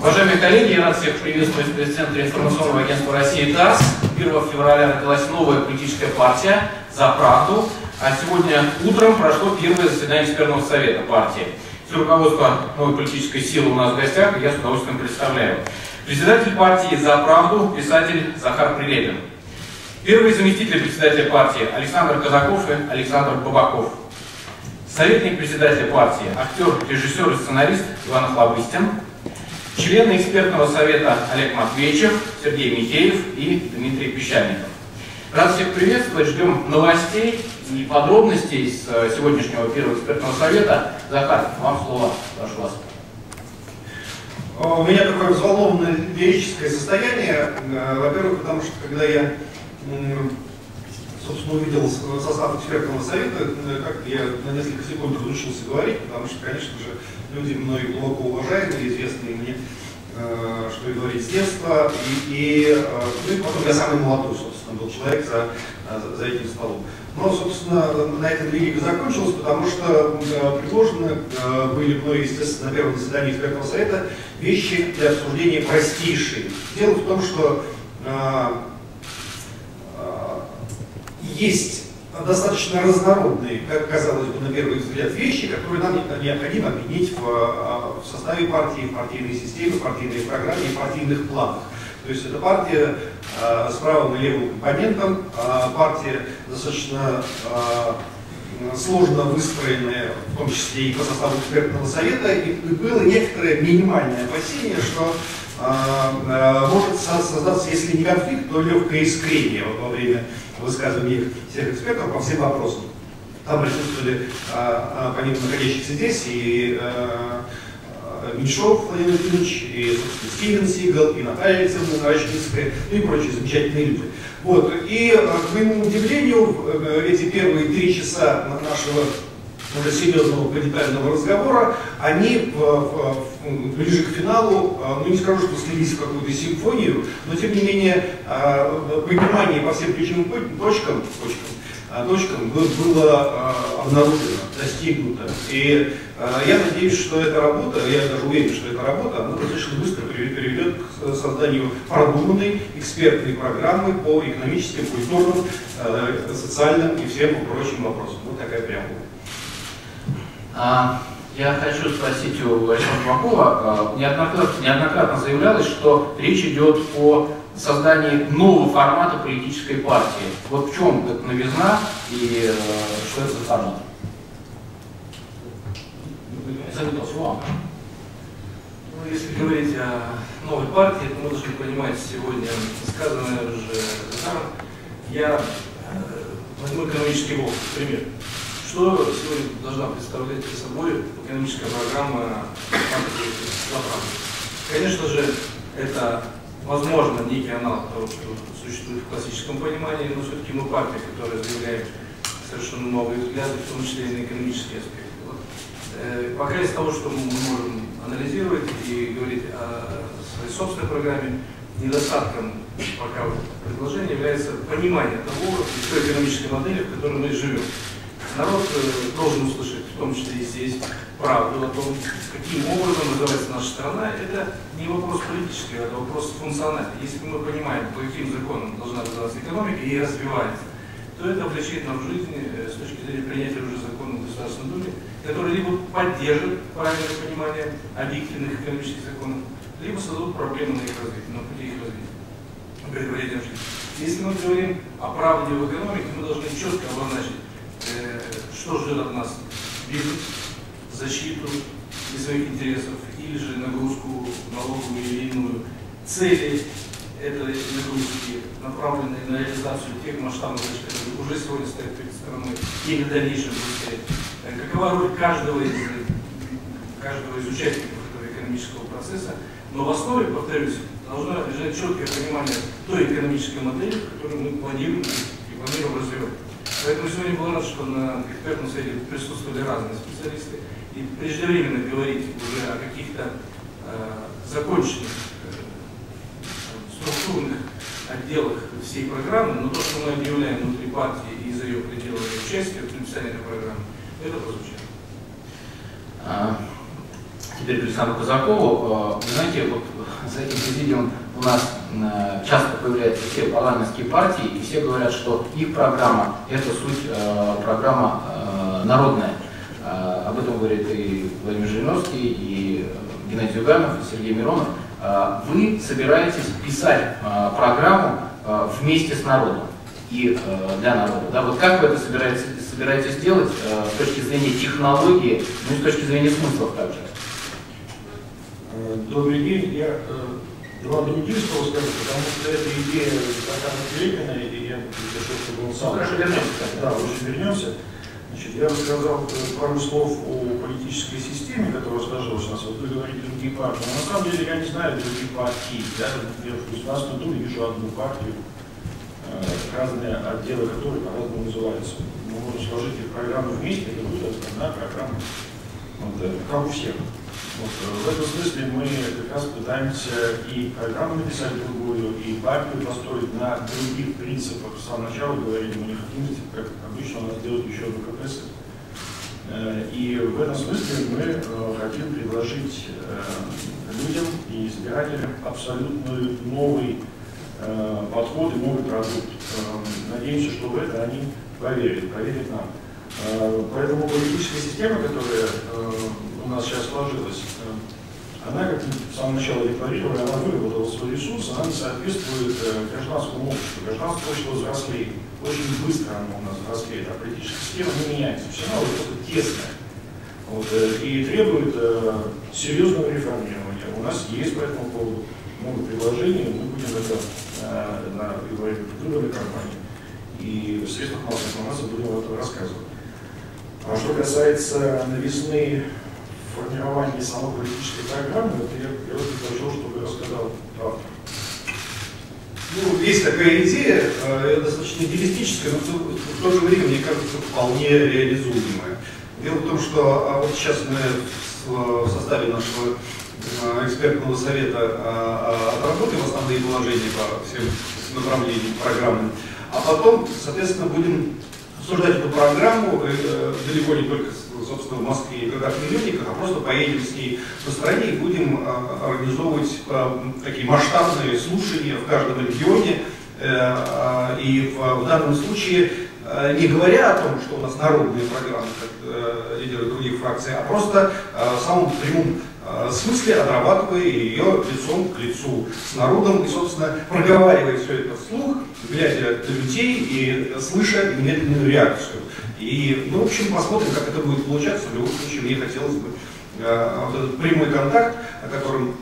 Уважаемые коллеги, я рад всех приветствовать в пресс-центре информационного агентства России ТАСС. 1 февраля началась новая политическая партия «За правду», а сегодня утром прошло первое заседание экспертного совета партии. Все руководство новой политической силы у нас в гостях, и я с удовольствием представляю. Председатель партии «За правду» писатель Захар Прилепин. Первый заместитель председателя партии Александр Казаков и Александр Бабаков. Советник председателя партии, актер, режиссер и сценарист Иван Охлобыстин. Члены экспертного совета Олег Матвеевичев, Сергей Михеев и Дмитрий Пещальников. Рад всех приветствовать, ждем новостей и подробностей с э, сегодняшнего первого экспертного совета. Захар, вам слово, прошу вас. У меня такое взволнованное лирическое состояние. Э, во-первых, потому что когда я, собственно, увидел состав экспертного совета, э, как я на несколько секунд разучился говорить, потому что, конечно же, люди мной глубоко уважаемые, известные мне, э, что и говорить с детства, и, и, ну, и потом я самый молодой, собственно, был человек за, за этим столом. Но, собственно, на этом лирика закончилась, потому что предложены были мной, естественно, на первом заседании экспертного совета вещи для обсуждения простейшие. Дело в том, что э, э, есть достаточно разнородные, как казалось бы, на первый взгляд, вещи, которые нам необходимо объединить в, в составе партии, партийной системе, в партийной программе партийных планах. То есть это партия э, с правым и левым компонентом, э, партия достаточно э, сложно выстроенная, в том числе и по составу экспертного совета, и было некоторое минимальное опасение, что может создаться, если не конфликт, то легкое искрение вот, во время высказываний всех экспертов по всем вопросам. Там присутствовали, э, помимо находящихся здесь, и э, Меньшов Владимир Владимирович, и, собственно, Стивен Сигал, и Наталья Александровна Рачницкая, ну и прочие замечательные люди. Вот. И, к моему удивлению, эти первые три часа нашего уже серьезного планетарного разговора, они в, в, ближе к финалу, ну не скажу, что слились в какую-то симфонию, но тем не менее понимание по всем ключевым точкам, точкам точкам было обнаружено, достигнуто. И я надеюсь, что эта работа, я даже уверен, что эта работа, она достаточно быстро приведет к созданию продуманной экспертной программы по экономическим, культурным, социальным и всем прочим вопросам. Вот такая преамбула. Я хочу спросить у Александра Макова. Неоднократно, неоднократно заявлялось, что речь идет о создании нового формата политической партии. Вот в чем эта новизна и э, что это за формат? Ну, если говорить о новой партии, то мы должны понимать сегодня сказанное уже. Я э, возьму экономический блок, пример. Что сегодня должна представлять собой экономическая программа Конечно же, это возможно, некий аналог того, что существует в классическом понимании, но все-таки мы партия, которая заявляет совершенно новые взгляды, в том числе и на экономические аспекты. Вот. Э, пока из того, что мы можем анализировать и говорить о своей собственной программе, недостатком пока вот предложения является понимание того, той экономической модели, в которой мы живем. Народ э, должен услышать, в том числе, если есть правду о том, каким образом называется наша страна, это не вопрос политический, это вопрос функциональный. Если мы понимаем, по каким законам должна развиваться экономика и развивается, то это облегчит нам жизнь э, с точки зрения принятия уже закона в Государственной Думе, который либо поддержит правильное понимание объективных экономических законов, либо создадут проблемы на их развитие, на пути их развития. Если мы говорим о правде в экономике, мы должны четко обозначить, что ждет от нас бизнес, защиту своих интересов или же нагрузку налоговую или иную. Цели этой нагрузки, направленные на реализацию тех масштабных задач, которые уже сегодня стоят перед страной или в дальнейшем стоять. Э, какова роль каждого из, каждого из участников этого экономического процесса, но в основе, повторюсь, должно лежать четкое понимание той экономической модели, которую мы планируем и планируем развивать. Поэтому сегодня был рад, что на экспертном совете присутствовали разные специалисты, и преждевременно говорить уже о каких-то э, законченных э, структурных отделах всей программы, но то, что мы объявляем внутри партии и за ее пределами участия в написании этой программы, это прозвучало. А, теперь к Александру Казакову. А, вы знаете, вот за этим президиумом у нас а, часто появляются все парламентские партии, и все говорят, что их программа – это суть программа народная. Об этом говорит и Владимир Жириновский, и Геннадий Зюганов, и Сергей Миронов. Вы собираетесь писать программу вместе с народом и для народа. Да, вот как вы это собираетесь, собираетесь делать с точки зрения технологии, ну и с точки зрения смыслов также? Э, добрый день. Я э, два других слова скажу, потому что эта идея Татьяны Пеликина, и я решил, чтобы он сам... Ну, хорошо, вернемся. Да, лучше вернемся. Значит, я рассказал э, пару слов о политической системе, которая сложилась у нас. Вот вы говорите другие партии. Но на самом деле я не знаю других партий. Да? Я в нас внутри вижу одну партию, разные отделы которой по-разному называются. Мы можем сложить их программу вместе, это будет одна программа. Вот, как у всех. Вот, в этом смысле мы как раз пытаемся и программу написать другую, и партию построить на других принципах. С самого начала говорили, мы не хотим, как обычно у нас делать еще одну КПСС. Э, и в этом смысле мы э, хотим предложить э, людям и избирателям абсолютно новый подход и новый продукт. Надеемся, что в это они поверят, поверят нам. Поэтому политическая система, которая у нас сейчас сложилась, э, она, как в самом начале декларировали, она выработала свой ресурс, она не соответствует э, гражданскому обществу. Гражданское общество взрослеет. Очень быстро оно у нас взрослеет, а политическая система не меняется. Все равно что-то тесное. Вот, э, и требует серьезного реформирования. У нас есть по этому поводу много предложений, мы будем это на выборной кампании и в средствах массовой информации будем об этом рассказывать. А что касается новизны формировании самой политической программы, вот я, я вот предложил, чтобы рассказал автор. Ну, есть такая идея, э, достаточно идеалистическая, но в, то же время, мне кажется, вполне реализуемая. Дело в том, что а вот сейчас мы в, в составе нашего э, экспертного совета а, отработаем основные положения по всем направлениям программы, а потом, соответственно, будем обсуждать эту программу э, далеко не только собственно, в Москве и городах-миллионниках, а просто поедем с ней по стране и будем а, организовывать а, такие масштабные слушания в каждом регионе. Э, а, и в, в данном случае не говоря о том, что у нас народные программы, как э, лидеры других фракций, а просто в самом прямом смысле отрабатывая ее лицом к лицу с народом и, собственно, проговаривая все это вслух, глядя на людей и слыша немедленную реакцию. И, ну, в общем, посмотрим, как это будет получаться. В любом случае, мне хотелось бы э, вот этот прямой контакт, о котором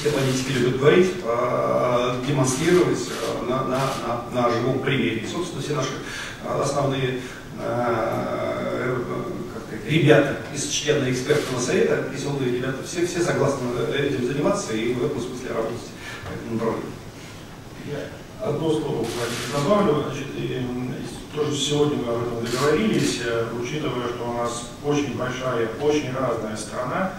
все политики любят говорить, э, демонстрировать э, на, на, на, на живом примере. И, собственно, все наши э, основные э, ребята из члена экспертного совета, веселые ребята, все, все согласны этим заниматься и в этом смысле работать. Одно слово добавлю. Значит, тоже сегодня мы об этом договорились, э, учитывая, что у нас очень большая, очень разная страна,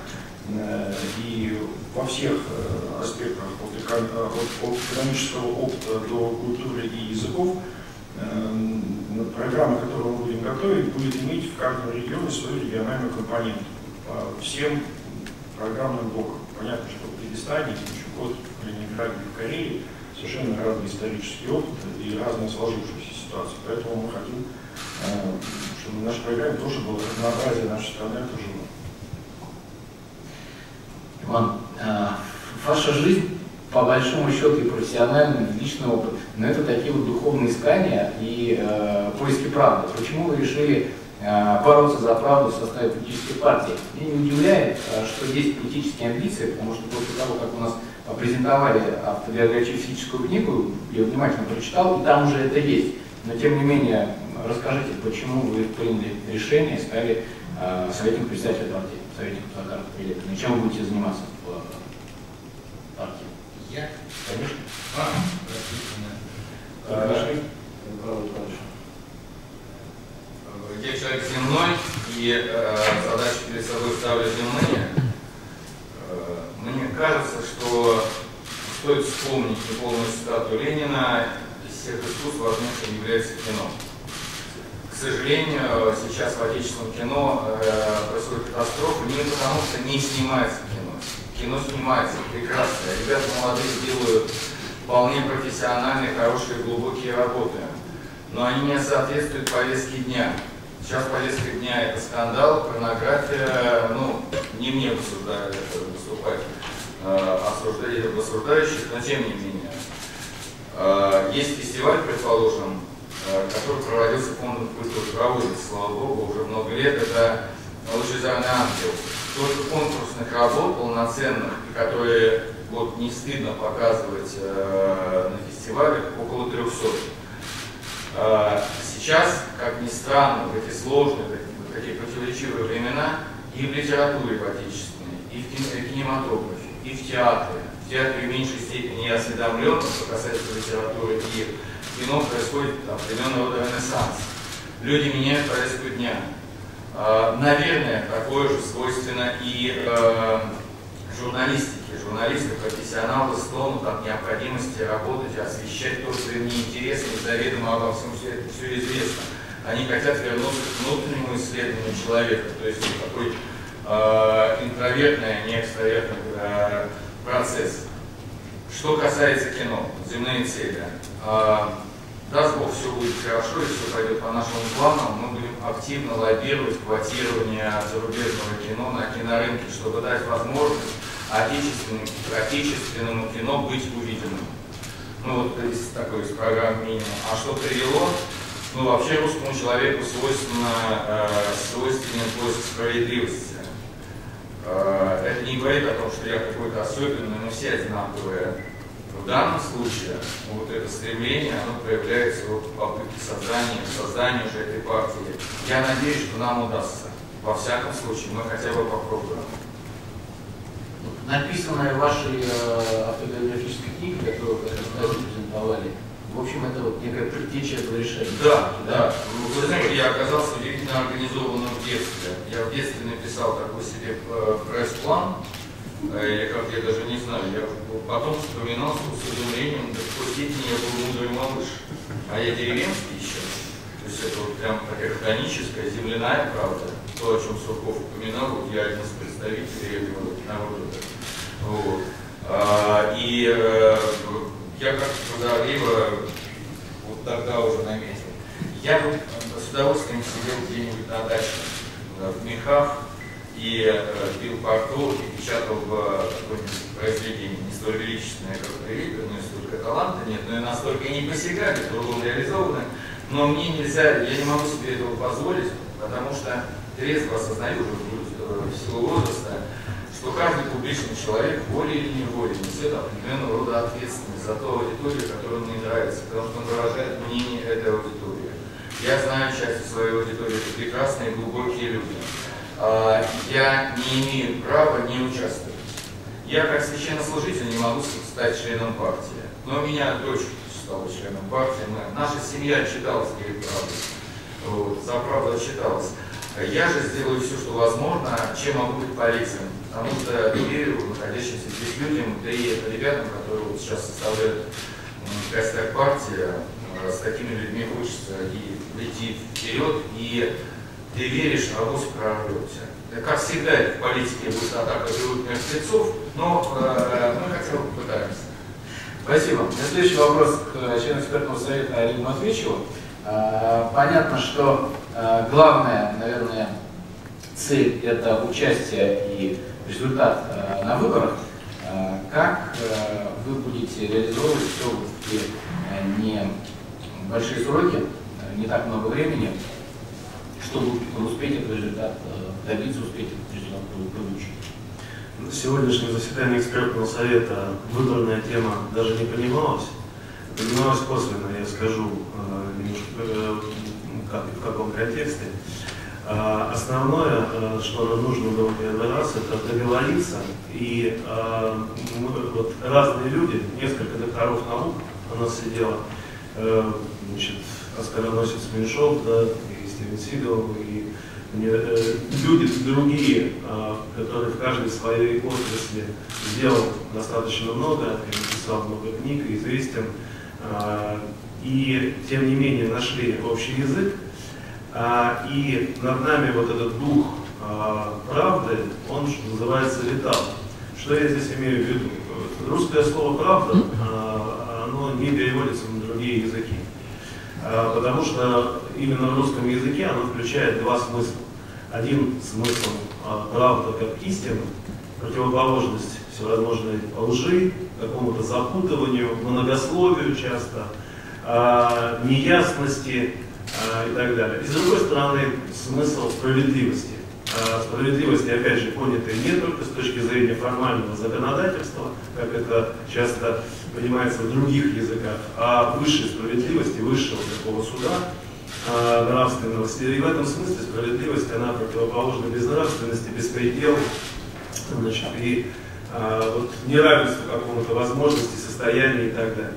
э, и во всех э, аспектах от, экономического опыта до культуры и языков, программа, которую мы будем готовить, будет иметь в каждом регионе свою региональную компоненту по всем программным блокам. Понятно, что в Кыргызстане, Чукот, Калининграде и в Корее совершенно разный исторический опыт и разная сложившаяся ситуация. Поэтому мы хотим, э, чтобы в нашей тоже было разнообразие нашей страны отражено. Иван, э, ваша жизнь по большому счету и профессиональный, и личный опыт, но это такие вот духовные искания и э, поиски правды. Почему вы решили э, бороться за правду в составе политической партии? Меня не удивляет, что есть политические амбиции, потому что после того, как у нас презентовали автобиографическую книгу, я внимательно прочитал, и там уже это есть. Но тем не менее, расскажите, почему вы приняли решение и стали э, советником председателя партии, советником Захара Прилепина, и чем вы будете заниматься в э, партии? Я? Конечно. А, простите. Я человек земной, и э, задачи перед собой ставлю земные. Э, мне кажется, что стоит вспомнить неполную цитату Ленина, всех искусств важнейшим является кино. К сожалению, сейчас в отечественном кино э, происходит катастрофа не потому, что не снимается кино. Кино снимается прекрасно. Ребята молодые делают вполне профессиональные, хорошие, глубокие работы. Но они не соответствуют повестке дня. Сейчас повестка дня это скандал, порнография, ну, не мне выступать, э, осуждающих, но тем не менее. Э, есть фестиваль, предположим, э, который проводился фондом культуры, проводится, слава богу, уже много лет, это «Лучезарный ангел». Только конкурсных работ полноценных, которые вот не стыдно показывать на фестивалях, около 300. Сейчас, как ни странно, в эти сложные, такие противоречивые времена, и в литературе в отечественной, и в кинематографе, и в театре, театре в меньшей степени я осведомлен, что касается литературы и кино, происходит определенного рода ренессанс. Люди меняют повестку дня. А, наверное, такое же свойственно и э, журналистике. Журналисты, профессионалы стонут от необходимости работать, освещать то, что им неинтересно и заведомо обо всем все, все известно. Они хотят вернуться к внутреннему исследованию человека, то есть такой э, интровертный, а не экстравертный э, процесс. Что касается кино, земные цели. Э, даст Бог, все будет хорошо, и все пойдет по нашему плану, мы будем активно лоббировать квотирование зарубежного кино на кинорынке, чтобы дать возможность отечественному, отечественному кино быть увиденным. Ну вот из такой из программы минимум. А что привело? Ну вообще русскому человеку свойственно, э, свойственен поиск справедливости. Э, это не говорит о том, что я какой-то особенный, мы все одинаковые. В данном случае вот это стремление, оно проявляется вот в попытке создания, создания уже этой партии. Я надеюсь, что нам удастся. Во всяком случае, мы хотя бы попробуем написанная в вашей э, автобиографической книге, которую вы презентовали, в общем, это вот некая предтеча этого решения. Да, да. Вы знаете, я оказался удивительно организованным в детстве. Я в детстве написал такой себе э, пресс-план, э, или как я даже не знаю, я потом вспоминал с изумлением, до какой степени я был мудрый малыш. А я деревенский еще. То есть это вот прям такая хроническая, земляная правда. То, о чем Сурков упоминал, вот я один из представителей этого народа. Вот. А, и э, я как прозорливо вот тогда уже наметил. Я бы с удовольствием сидел где-нибудь на даче в мехах и э, пил порту и печатал какое-нибудь произведение не столь величественное, как Рейбер, но и столько таланта нет, но и настолько не посягали, трудом реализованы. Но мне нельзя, я не могу себе этого позволить, потому что трезво осознаю уже в силу возраста, что каждый публичный человек, волей или неволей, несет определенного рода ответственность за ту аудиторию, которая мне нравится, потому что он выражает мнение этой аудитории. Я знаю часть своей аудитории, это прекрасные глубокие люди. А, я не имею права не участвовать. Я как священнослужитель не могу стать членом партии. Но у меня дочь стала членом партии. Наша семья читалась перед правдой. Вот, за правду читалась. Я же сделаю все, что возможно, чем могу быть полезен потому что верю находящимся здесь людям, да и ребятам, которые вот сейчас составляют костяк партии, э, с такими людьми хочется и идти вперед, и ты веришь, а авось прорвете. Как всегда в политике атака живых мертвецов, но э, мы хотя бы попытаемся. Спасибо. Следующий вопрос к члену экспертного совета Олегу Матвеевичу. Э, понятно, что э, главная, наверное, цель – это участие и результат э, на выборах, э, как э, вы будете реализовывать все в те не большие сроки, не так много времени, чтобы успеть этот результат добиться, успеть этот результат получить? На сегодняшнем заседании экспертного совета выборная тема даже не принималась. Принималась косвенно, я скажу немножко как, в каком контексте. А, основное, э, что нужно было первый раз, это договориться. И а, мы, вот, разные люди, несколько докторов наук у нас сидело, э, значит, Оскароносец Меньшов, да, и Стивен Сигал, и э, люди другие, э, которые в каждой своей отрасли сделал достаточно много, написал много книг, известен, и тем не менее нашли общий язык. И над нами вот этот дух правды, он, что называется, летал. Что я здесь имею в виду? Русское слово «правда», оно не переводится на другие языки. Потому что именно в русском языке оно включает два смысла. Один смысл а, правда как истина, противоположность всевозможной лжи, какому-то запутыванию, многословию часто, а, неясности а, и так далее. И с другой стороны, смысл справедливости. Справедливости, опять же, понятая не только с точки зрения формального законодательства, как это часто понимается в других языках, а высшей справедливости, высшего такого суда, э, нравственности. И в этом смысле справедливость, она противоположна безнравственности, беспределу, значит, и э, вот неравенству какому-то возможности, состояния и так далее.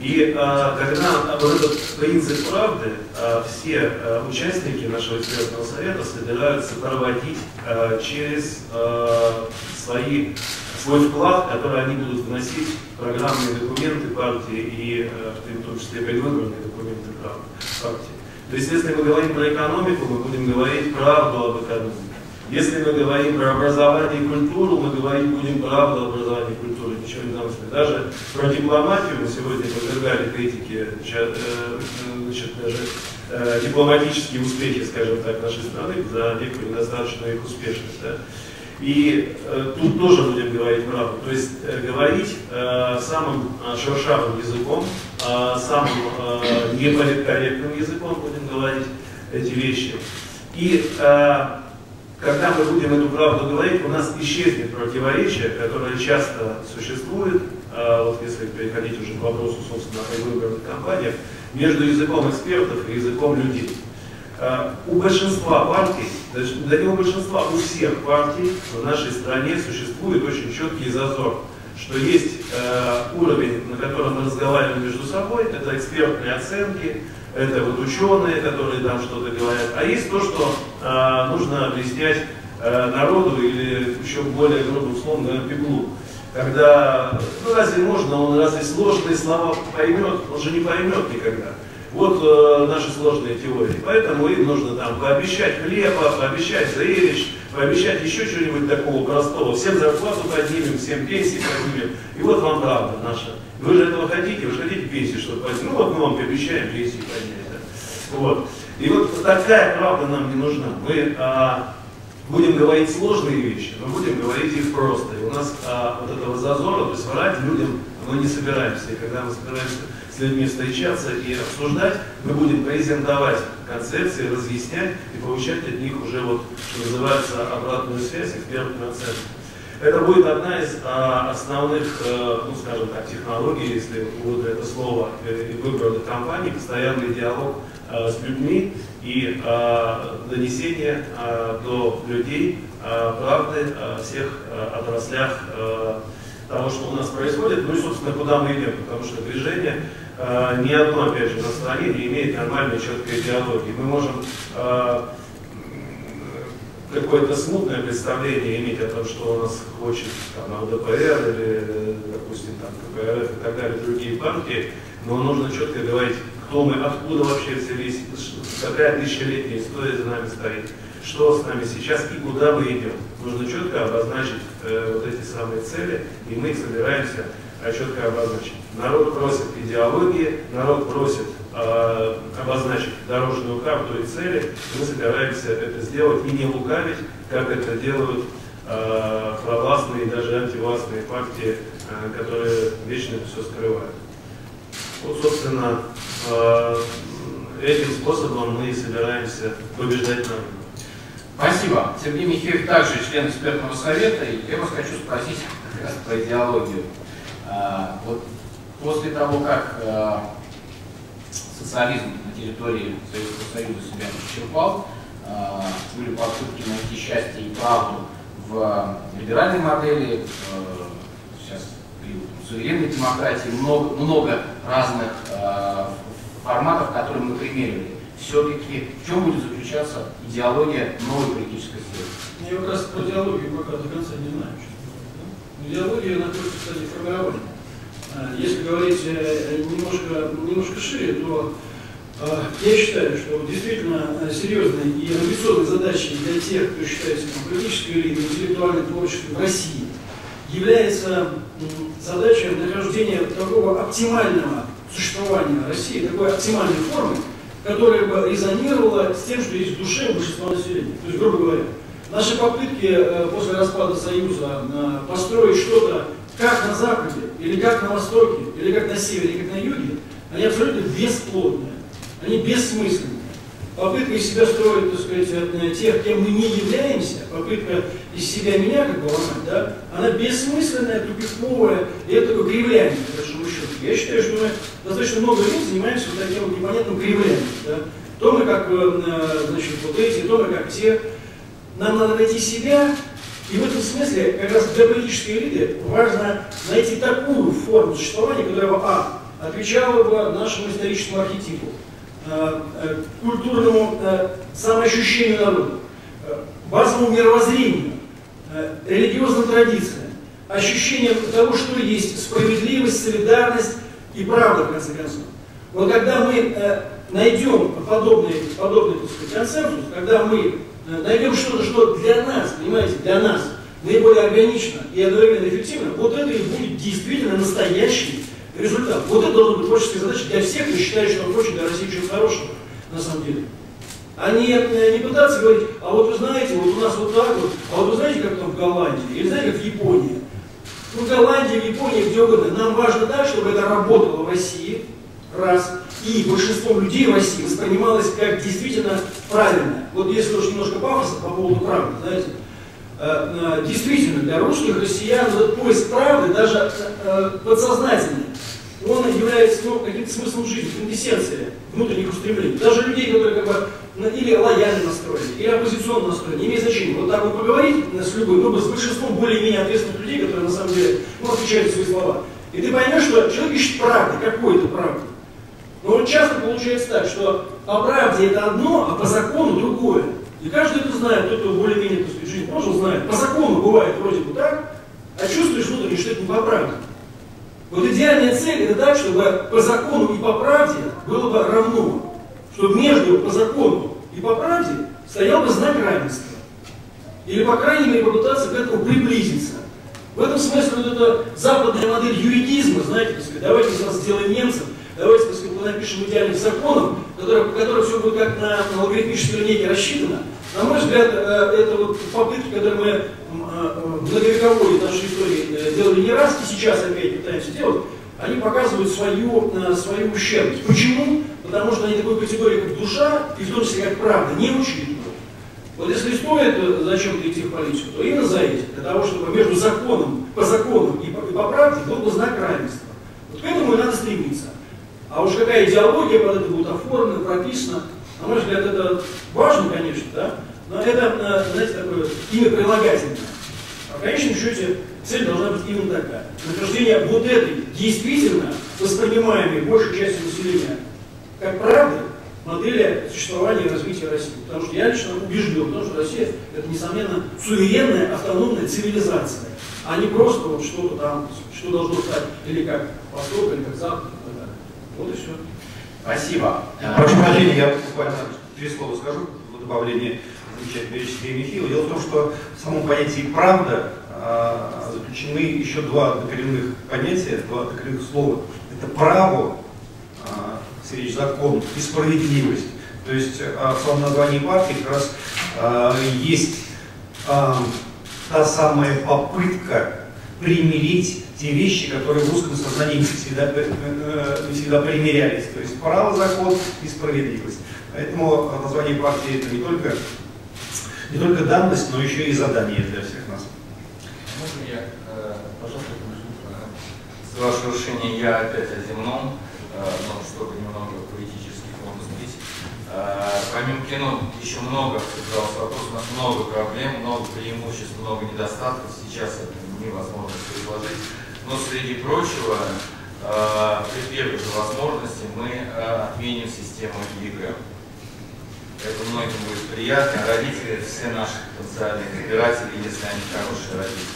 И э, когда вот этот принцип правды, э, все э, участники нашего экспертного совета собираются проводить через свои, свой вклад, который они будут вносить в программные документы партии и в том числе предвыборные документы партии. То есть, если мы говорим про экономику, мы будем говорить правду об экономике. Если мы говорим про образование и культуру, мы говорить будем правду об образовании и культуре, ничего не замыслить. Даже про дипломатию мы сегодня подвергали критике, э, значит, даже э, дипломатические успехи, скажем так, нашей страны за некую недостаточную их успешность. Да? И э, тут тоже будем говорить правду. То есть э, говорить э, самым э, шершавым языком, э, самым э, неполиткорректным языком будем говорить эти вещи. И э, когда мы будем эту правду говорить, у нас исчезнет противоречие, которое часто существует, э, вот если переходить уже к вопросу, собственно, о выборных кампаниях, между языком экспертов и языком людей. Э, у большинства партий, да не у большинства, у всех партий в нашей стране существует очень четкий зазор, что есть э, уровень, на котором мы разговариваем между собой, это экспертные оценки, это вот ученые, которые там что-то говорят, а есть то, что э, нужно объяснять э, народу или еще более грубым словом, на пеклу. Когда, ну разве можно, он разве сложные слова поймет, он же не поймет никогда. Вот э, наши сложные теории. Поэтому им нужно там пообещать хлеба, пообещать зрелищ, пообещать еще чего-нибудь такого простого. Всем зарплату поднимем, всем пенсии поднимем. И вот вам правда наша. Вы же этого хотите, вы же хотите пенсии, чтобы поднять. Ну вот мы вам пообещаем пенсии поднять. Да. Вот. И вот такая правда нам не нужна. Мы а, будем говорить сложные вещи, но будем говорить их просто. И у нас а, вот этого зазора, то есть врать людям мы не собираемся. И когда мы собираемся с людьми встречаться и обсуждать, мы будем презентовать концепции, разъяснять и получать от них уже вот, что называется, обратную связь, экспертную оценку. Это будет одна из а, основных, а, ну скажем так, технологий, если угодно это слово, э, выбранных компаний, постоянный диалог а, с людьми и а, донесение а, до людей а, правды о всех а, отраслях а, того, что у нас происходит, ну и, собственно, куда мы идем, потому что движение э, ни одно, опять же, на стране не имеет нормальной четкой идеологии. Мы можем э, какое-то смутное представление иметь о том, что у нас хочет там, ЛДПР или, допустим, там, КПРФ и так далее, другие партии, но нужно четко говорить, кто мы, откуда вообще взялись, какая тысячелетняя история за нами стоит что с нами сейчас и куда мы идем. Нужно четко обозначить э, вот эти самые цели, и мы их собираемся э, четко обозначить. Народ просит идеологии, народ просит э, обозначить дорожную карту и цели, мы собираемся это сделать и не лукавить, как это делают э, провластные и даже антивластные партии, э, которые вечно все скрывают. Вот, собственно, этим способом мы и собираемся побеждать народ. Спасибо. Сергей Михеев также член экспертного совета, и я вас хочу спросить как раз про идеологию. А, вот после того, как а, социализм на территории Советского Союза себя исчерпал, а, были попытки найти счастье и правду в либеральной модели, сейчас период суверенной демократии, много, много разных форматов, которые мы примерили. все-таки в чем будет заключаться идеология новой политической силы? Я как раз про идеологию пока до конца не знаю. Идеология находится, в формировании. А, если говорить э, немножко, немножко шире, то а, я считаю, что действительно э, серьезной и амбициозной задачей для тех, кто считается политической элитой, интеллектуальной творчеством в России, является задача нахождения такого оптимального существования России, такой оптимальной формы, которая бы резонировала с тем, что есть в душе большинства населения. То есть, грубо говоря, наши попытки э, после распада Союза э, построить что-то как на Западе, или как на Востоке, или как на Севере, или как на Юге, они абсолютно бесплодные, они бессмысленные попытка из себя строить, так сказать, э, тех, кем мы не являемся, попытка из себя меня как бы ломать, да, она бессмысленная, тупиковая, и это такое кривляние, по большому счету. Я считаю, что мы достаточно много лет занимаемся вот таким вот непонятным кривлянием, да. То мы как, э, э, значит, вот эти, то мы как те. Нам надо найти себя, и в этом смысле как раз для политической элиты важно найти такую форму существования, которая бы, а, отвечала бы нашему историческому архетипу, Э, э, культурному э, самоощущению народа, базовому мировоззрению, религиозным традициям, ощущением того, что есть справедливость, солидарность и правда, в конце концов. Вот когда мы найдем подобный, подобный сказать, консенсус, когда мы найдем что-то, что для нас, понимаете, для нас наиболее органично и одновременно эффективно, вот это и будет действительно настоящий результат. Вот это должна быть творческая задача для всех, кто считает, что он хочет для России чего-то хорошего, на самом деле. А не, не пытаться говорить, а вот вы знаете, вот у нас вот так вот, а вот вы знаете, как там в Голландии, или знаете, как в Японии. Ну, в Японии, где угодно. Нам важно так, чтобы это работало в России, раз, и большинством людей в России воспринималось как действительно правильно. Вот если уж немножко пафоса по поводу правды, знаете, э, э, действительно, для русских россиян этот поиск правды, даже э, подсознательный, он является ну, каким-то смыслом жизни, квинтэссенцией внутренних устремлений. Даже людей, которые как бы или лояльно настроены, или оппозиционно настроены, не имеет значения. Вот так вот поговорить с любым, ну, с большинством более-менее ответственных людей, которые на самом деле ну, отвечают свои слова. И ты поймешь, что человек ищет правды, какой-то правды. Но вот часто получается так, что по правде это одно, а по закону другое. И каждый это знает, кто более-менее, так сказать, жизнь прожил, знает. По закону бывает вроде бы так, а чувствуешь внутренне, что это не по правде. Вот идеальная цель это так, чтобы по закону и по правде было бы равно. Чтобы между по закону и по правде стоял бы знак равенства. Или, по крайней мере, попытаться к этому приблизиться. В этом смысле вот эта западная модель юридизма, знаете, так сказать, давайте из нас сделаем немцев, давайте, так сказать, напишем идеальных законов, которые, по которым все будет как на, на логарифмической линейке рассчитано, на мой взгляд, э, это вот попытки, которые мы э, в многовековой нашей истории э, делали не раз, и сейчас опять пытаемся делать, они показывают свою, свою ущербность. Почему? Потому что они такой категории, как душа, и в том числе как правда, не учитывают. Вот если стоит зачем-то идти в политику, то именно за этим, для того, чтобы между законом, по закону и по, и по правде был бы знак равенства. Вот к этому и надо стремиться. А уж какая идеология под это будет оформлена, прописана, на мой взгляд, это важно, конечно, да, но это, э, знаете, такое имя прилагательное. А в конечном счете цель должна быть именно такая. Нахождение вот этой действительно воспринимаемой большей частью населения как правда модели существования и развития России. Потому что я лично убежден, потому что Россия это, несомненно, суверенная автономная цивилизация, а не просто вот что-то там, что должно стать или как Восток, или как Запад. Вот и все. Спасибо. Прошу прощения, я буквально три слова скажу в добавлении замечательной речи Сергея Михеева. Дело в том, что в самом понятии «правда» а, заключены еще два докоренных понятия, два докоренных слова. Это право, а, речь закон, и справедливость. То есть а, в самом названии партии как раз есть та самая попытка примирить те вещи, которые в русском сознании не всегда, э, э, не всегда примерялись. То есть право, закон и справедливость. Поэтому название партии это не только, не только данность, но еще и задание для всех нас. Можно я, э, пожалуйста, с вашего разрешения я опять о земном, но чтобы немного политически можно сбить. Помимо кино еще много, вопрос, у нас много проблем, много преимуществ, много недостатков. Сейчас это невозможно предложить. Но среди прочего, э, при первой же возможности мы э, отменим систему ЕГЭ. Это многим будет приятно. Родители, все наши потенциальные избиратели, если они хорошие родители.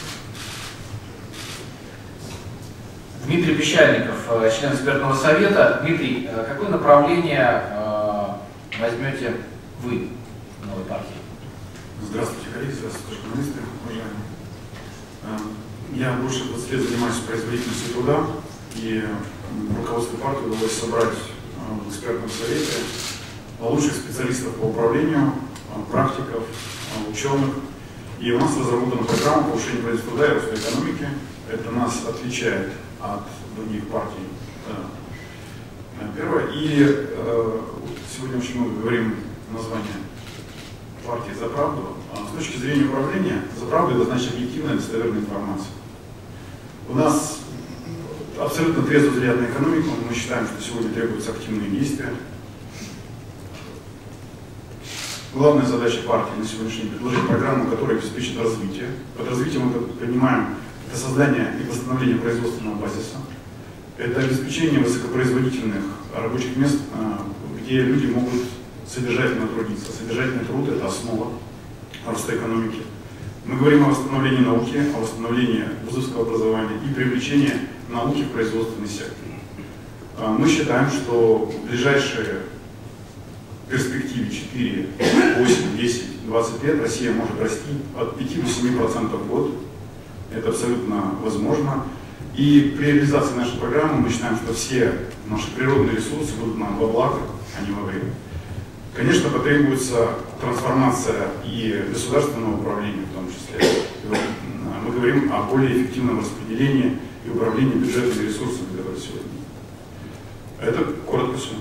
Дмитрий Пещальников, э, член экспертного совета. Дмитрий, какое направление возьмете вы в новой партии? Здравствуйте, коллеги, здравствуйте, журналисты, уважаемые. Я больше 20 лет занимаюсь производительностью труда, и руководство партии удалось собрать в экспертном совете лучших специалистов по управлению, практиков, ученых. И у нас разработана программа повышения производства труда и роста экономики. Это нас отличает от других партий. Первое. И э, сегодня очень много говорим название партии «За правду». А с точки зрения управления, «За правду» это значит объективная достоверная информация. У нас абсолютно трезво взгляд на экономику. Мы считаем, что сегодня требуются активные действия. Главная задача партии на сегодняшний день – предложить программу, которая обеспечит развитие. Под развитием мы понимаем это создание и восстановление производственного базиса, это обеспечение высокопроизводительных рабочих мест, а, где люди могут содержательно трудиться. Содержательный труд – это основа роста экономики. Мы говорим о восстановлении науки, о восстановлении вузовского образования и привлечении науки в производственный сектор. А, мы считаем, что в ближайшие перспективе 4, 8, 10, 20 лет Россия может расти от 5 до 7% в год. Это абсолютно возможно. И при реализации нашей программы мы считаем, что все наши природные ресурсы будут нам во благо, а не во время. Конечно, потребуется трансформация и государственного управления в том числе. Мы говорим о более эффективном распределении и управлении бюджетными ресурсами, которые сегодня. Это коротко все.